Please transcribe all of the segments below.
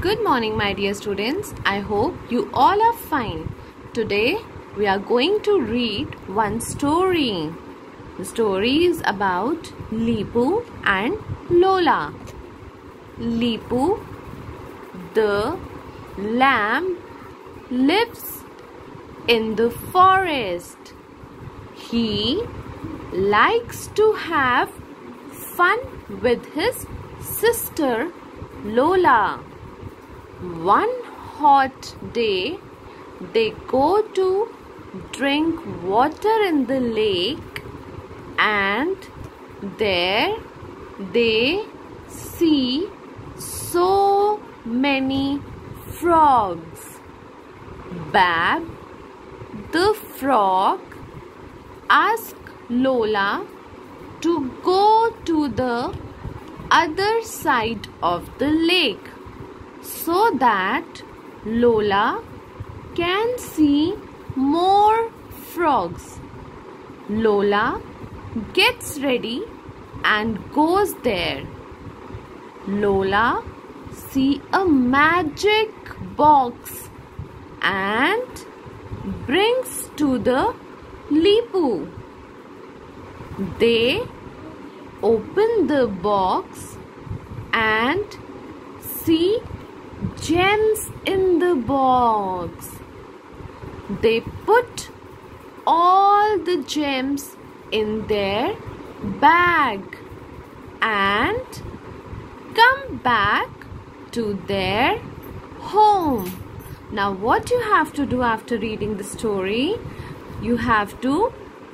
Good morning, my dear students. I hope you all are fine. Today we are going to read one story. The story is about Lipu and Lola. Lipu, the lamb, lives in the forest. He likes to have fun with his sister Lola. One hot day, they go to drink water in the lake and there they see so many frogs. Bab, the frog, asked Lola to go to the other side of the lake so that Lola can see more frogs. Lola gets ready and goes there. Lola see a magic box and brings to the Leepu. They open the box and see gems in the box. They put all the gems in their bag and come back to their home. Now what you have to do after reading the story, you have to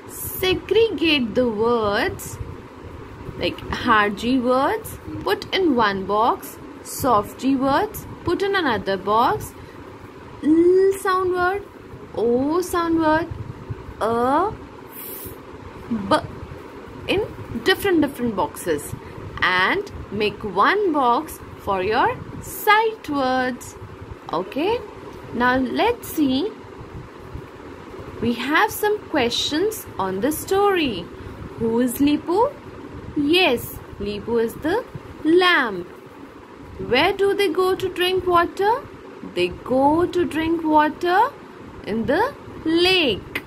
segregate the words like hard G words put in one box, soft G words put in another box, L sound word, O sound word, A, B in different different boxes and make one box for your sight words. Okay, now let's see. We have some questions on the story. Who is Leepu? Yes, Leepu is the lamb. Where do they go to drink water? They go to drink water in the lake.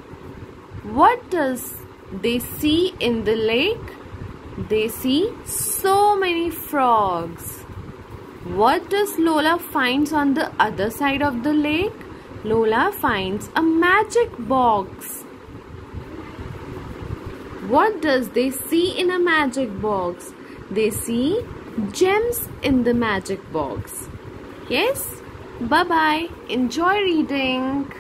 What does they see in the lake? They see so many frogs. What does Lola finds on the other side of the lake? Lola finds a magic box. What does they see in a magic box? They see gems in the magic box. Yes? Bye-bye. Enjoy reading.